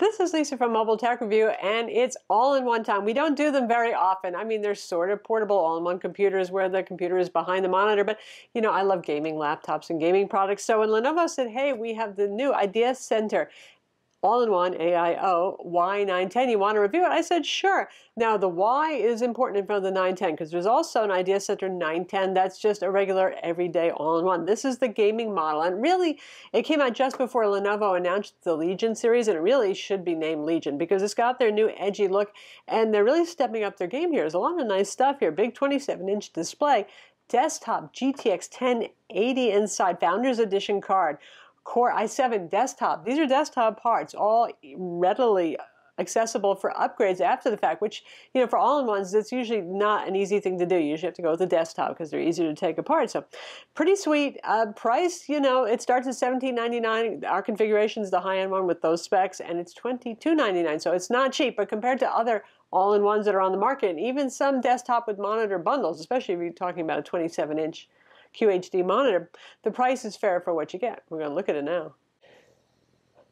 This is Lisa from Mobile Tech Review, and it's all in one time. We don't do them very often. I mean, they're sort of portable all-in-one computers where the computer is behind the monitor, but you know, I love gaming laptops and gaming products. So when Lenovo said, hey, we have the new IdeaCentre, all-in-one AIO Y910. You want to review it? I said, sure. Now, the Y is important in front of the 910 because there's also an IdeaCentre 910 that's just a regular everyday all-in-one. This is the gaming model, and really, it came out just before Lenovo announced the Legion series, and it really should be named Legion because it's got their new edgy look, and they're really stepping up their game here. There's a lot of nice stuff here. Big 27-inch display, desktop GTX 1080 inside, Founders Edition card, Core i7 desktop. These are desktop parts, all readily accessible for upgrades after the fact, which, you know, for all-in-ones, it's usually not an easy thing to do. You usually have to go with the desktop because they're easier to take apart. So pretty sweet. Uh, price, you know, it starts at $17.99. Our configuration is the high-end one with those specs, and it's $22.99. So it's not cheap, but compared to other all-in-ones that are on the market, and even some desktop with monitor bundles, especially if you're talking about a 27-inch QHD monitor, the price is fair for what you get. We're going to look at it now.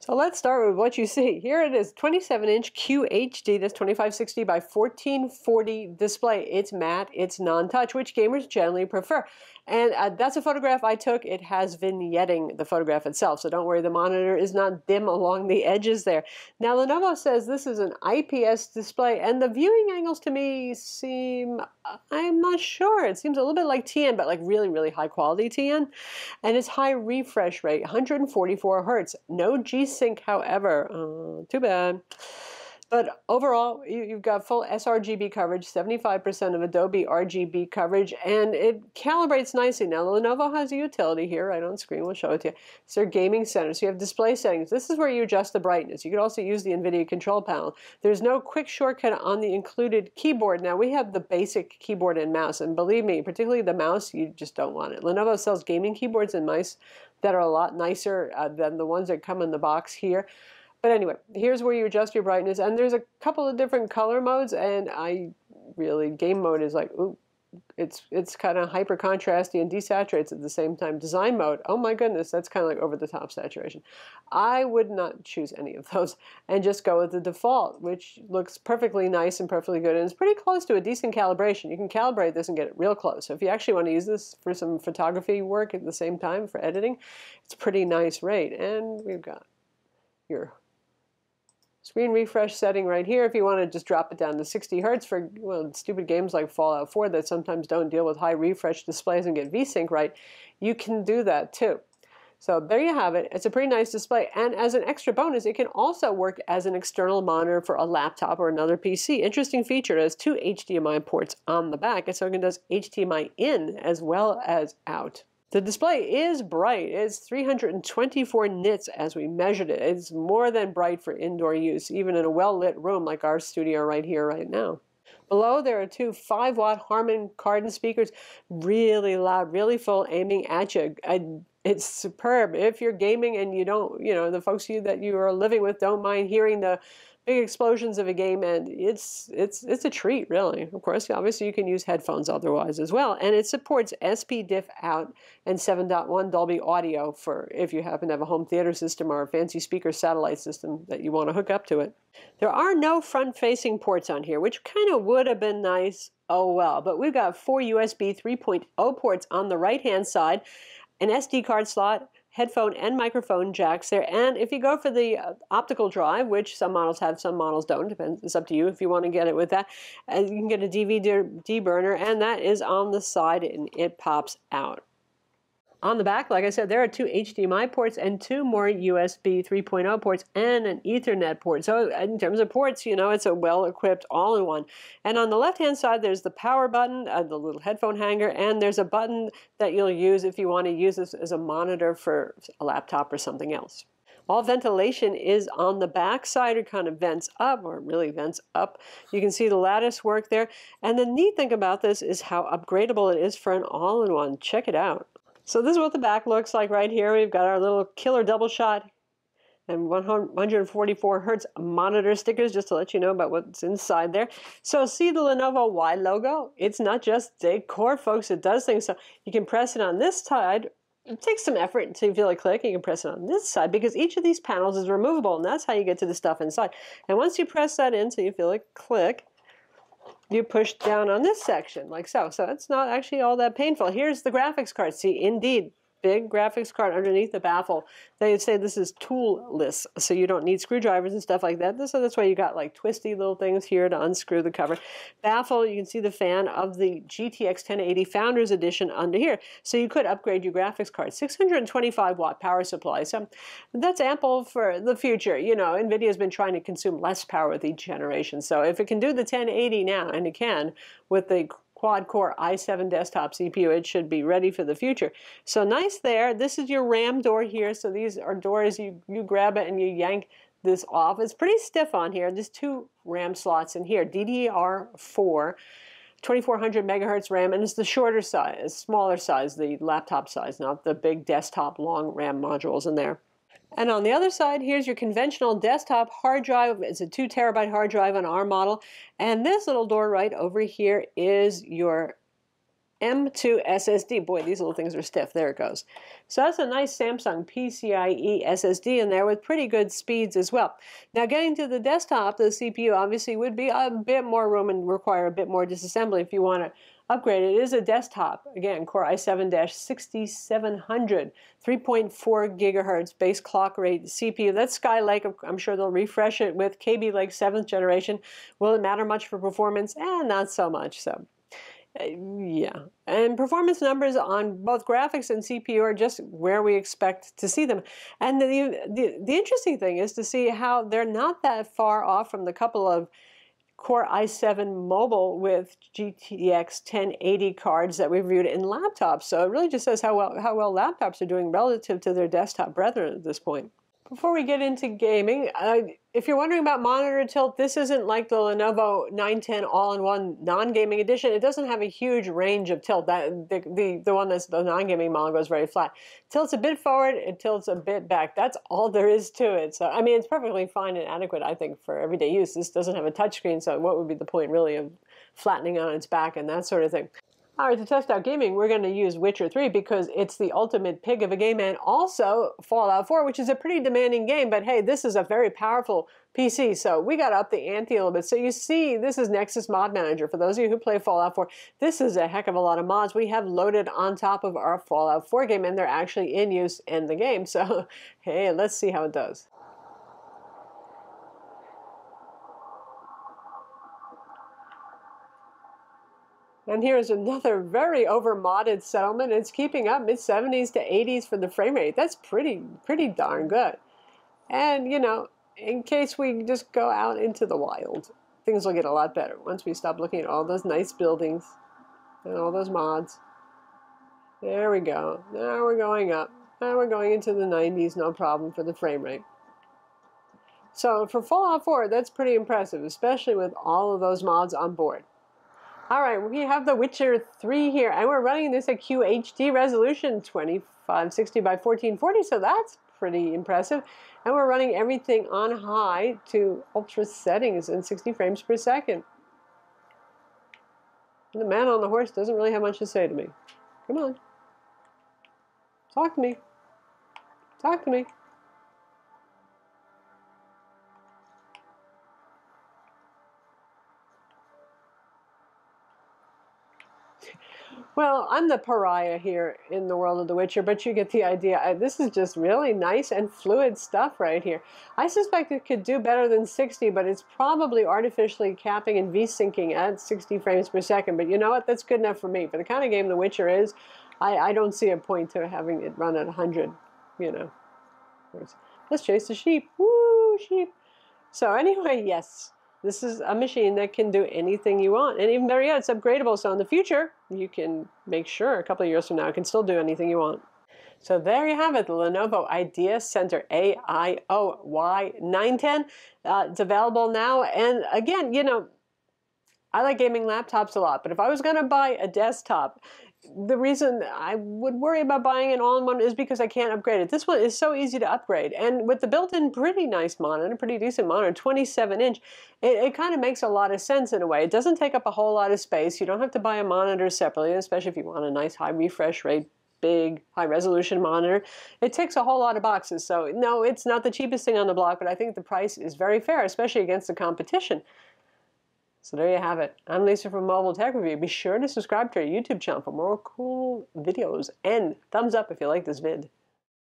So let's start with what you see. Here it is, 27-inch QHD, that's 2560 by 1440 display. It's matte, it's non-touch, which gamers generally prefer. And uh, that's a photograph I took. It has vignetting the photograph itself, so don't worry, the monitor is not dim along the edges there. Now, Lenovo says this is an IPS display, and the viewing angles to me seem, I'm not sure. It seems a little bit like TN, but like really, really high quality TN. And it's high refresh rate, 144 hertz. No G-Sync, however. Uh, too bad. But overall, you, have got full sRGB coverage, 75% of Adobe RGB coverage, and it calibrates nicely. Now, Lenovo has a utility here, right on screen, we'll show it to you. It's their gaming center. So you have display settings. This is where you adjust the brightness. You can also use the NVIDIA control panel. There's no quick shortcut on the included keyboard. Now, we have the basic keyboard and mouse, and believe me, particularly the mouse, you just don't want it. Lenovo sells gaming keyboards and mice that are a lot nicer uh, than the ones that come in the box here. But anyway, here's where you adjust your brightness, and there's a couple of different color modes, and I really game mode is like, ooh, it's it's kind of hyper contrasty and desaturates at the same time. Design mode, oh my goodness, that's kind of like over the top saturation. I would not choose any of those and just go with the default, which looks perfectly nice and perfectly good, and it's pretty close to a decent calibration. You can calibrate this and get it real close. So if you actually want to use this for some photography work at the same time for editing, it's pretty nice rate. And we've got your screen refresh setting right here if you want to just drop it down to 60 hertz for well, stupid games like Fallout 4 that sometimes don't deal with high refresh displays and get VSync right, you can do that too. So there you have it. It's a pretty nice display. And as an extra bonus, it can also work as an external monitor for a laptop or another PC. Interesting feature, it has two HDMI ports on the back, and so it can does HDMI in as well as out. The display is bright. It's 324 nits as we measured it. It's more than bright for indoor use, even in a well-lit room like our studio right here, right now. Below there are two 5 watt Harman Kardon speakers, really loud, really full, aiming at you. It's superb. If you're gaming and you don't, you know, the folks you, that you are living with don't mind hearing the big explosions of a game, and it's it's it's a treat, really. Of course, obviously you can use headphones otherwise as well, and it supports S/PDIF out and 7.1 Dolby Audio for if you happen to have a home theater system or a fancy speaker satellite system that you want to hook up to it. There are no front-facing ports on here, which kind of would have been nice. Oh well, but we've got four USB 3.0 ports on the right-hand side, an SD card slot headphone and microphone jacks there. And if you go for the uh, optical drive, which some models have, some models don't, depends, it's up to you if you want to get it with that. And you can get a DVD burner, and that is on the side, and it pops out. On the back, like I said, there are two HDMI ports and two more USB 3.0 ports and an Ethernet port. So in terms of ports, you know, it's a well-equipped all-in-one. And on the left-hand side, there's the power button, uh, the little headphone hanger, and there's a button that you'll use if you want to use this as a monitor for a laptop or something else. All ventilation is on the back side. It kind of vents up, or really vents up. You can see the lattice work there. And the neat thing about this is how upgradable it is for an all-in-one. Check it out. So this is what the back looks like right here. We've got our little Killer DoubleShot and 144 hertz monitor stickers just to let you know about what's inside there. So see the Lenovo Y logo? It's not just decor, folks. It does things. So you can press it on this side it takes some effort until you feel a click. You can press it on this side because each of these panels is removable, and that's how you get to the stuff inside. And once you press that in, so you feel a click, you push down on this section like so. So it's not actually all that painful. Here's the graphics card. See, indeed, big graphics card underneath the baffle. They say this is toolless, so you don't need screwdrivers and stuff like that. So that's why you got like twisty little things here to unscrew the cover. Baffle, you can see the fan of the GTX 1080 Founders Edition under here. So you could upgrade your graphics card. 625 watt power supply. So that's ample for the future. You know, NVIDIA's been trying to consume less power with each generation. So if it can do the 1080 now, and it can, with the quad-core i7 desktop CPU. It should be ready for the future. So nice there. This is your RAM door here. So these are doors, you, you grab it and you yank this off. It's pretty stiff on here. There's two RAM slots in here, DDR4. 2400 megahertz RAM, and it's the shorter size, smaller size, the laptop size, not the big desktop long RAM modules in there. And on the other side, here's your conventional desktop hard drive. It's a two terabyte hard drive on our model. And this little door right over here is your M2 SSD. Boy, these little things are stiff. There it goes. So that's a nice Samsung PCIe SSD in there with pretty good speeds as well. Now getting to the desktop, the CPU obviously would be a bit more room and require a bit more disassembly if you want to upgrade. It is a desktop. Again, Core i7-6700, 3.4 gigahertz base clock rate CPU. That's Skylake. I'm sure they'll refresh it with Kaby Lake 7th generation. Will it matter much for performance? Eh, not so much. So. Uh, yeah, and performance numbers on both graphics and CPU are just where we expect to see them. And the, the, the interesting thing is to see how they're not that far off from the couple of Core i7 mobile with GTX 1080 cards that we reviewed in laptops. So it really just says how well, how well laptops are doing relative to their desktop brethren at this point. Before we get into gaming, if you're wondering about monitor tilt, this isn't like the Lenovo 910 all-in-one non-gaming edition. It doesn't have a huge range of tilt. That the the, the one that's the non-gaming model goes very flat. Tilts a bit forward, it tilts a bit back. That's all there is to it. So I mean, it's perfectly fine and adequate, I think, for everyday use. This doesn't have a touchscreen, so what would be the point really of flattening on its back and that sort of thing? All right, to test out gaming, we're going to use Witcher 3 because it's the ultimate pig of a game and also Fallout 4, which is a pretty demanding game, but hey, this is a very powerful PC, so we got up the ante a little bit. So you see, this is Nexus Mod Manager. For those of you who play Fallout 4, this is a heck of a lot of mods we have loaded on top of our Fallout 4 game, and they're actually in use in the game. So hey, let's see how it does. And here's another very over-modded settlement. It's keeping up mid 70s to 80s for the frame rate. That's pretty, pretty darn good. And, you know, in case we just go out into the wild, things will get a lot better once we stop looking at all those nice buildings and all those mods. There we go. Now we're going up. Now we're going into the 90s, no problem for the frame rate. So for Fallout 4, that's pretty impressive, especially with all of those mods on board. All right, we have The Witcher 3 here, and we're running this at QHD resolution, 2560 by 1440, so that's pretty impressive. And we're running everything on high to ultra settings and 60 frames per second. And the man on the horse doesn't really have much to say to me. Come on. Talk to me. Talk to me. Well, I'm the pariah here in the world of The Witcher, but you get the idea. This is just really nice and fluid stuff right here. I suspect it could do better than 60, but it's probably artificially capping and V-syncing at 60 frames per second. But you know what? That's good enough for me. For the kind of game The Witcher is, I, I don't see a point to having it run at 100, you know. Let's chase the sheep. Woo, sheep. So anyway, yes, this is a machine that can do anything you want. And even better yet, it's upgradable. So in the future, you can make sure a couple of years from now, it can still do anything you want. So there you have it, the Lenovo IdeaCentre AIOY910. Uh, it's available now. And again, you know, I like gaming laptops a lot, but if I was going to buy a desktop, the reason I would worry about buying an all-in-one is because I can't upgrade it. This one is so easy to upgrade, and with the built-in pretty nice monitor, pretty decent monitor, 27 inch, it, it kind of makes a lot of sense in a way. It doesn't take up a whole lot of space. You don't have to buy a monitor separately, especially if you want a nice high refresh rate big high resolution monitor. It ticks a whole lot of boxes. So no, it's not the cheapest thing on the block, but I think the price is very fair, especially against the competition. So there you have it. I'm Lisa from Mobile Tech Review. Be sure to subscribe to our YouTube channel for more cool videos and thumbs up if you like this vid.